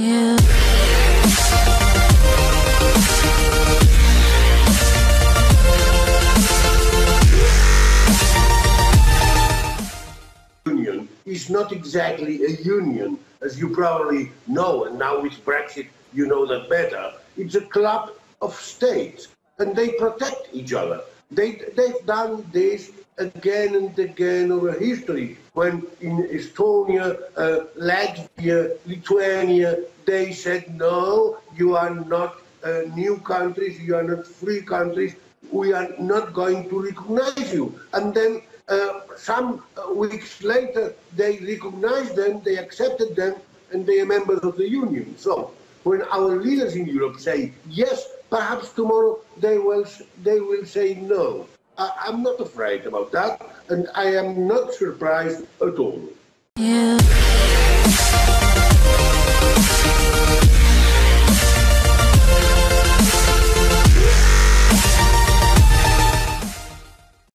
Union is not exactly a union, as you probably know, and now with Brexit you know that better. It's a club of states, and they protect each other. They, they've done this again and again over history. When in Estonia, uh, Latvia, Lithuania, they said, no, you are not uh, new countries, you are not free countries, we are not going to recognize you. And then uh, some uh, weeks later, they recognized them, they accepted them, and they are members of the union. So when our leaders in Europe say yes, perhaps tomorrow they will they will say no. I, I'm not afraid about that, and I am not surprised at all. Yeah.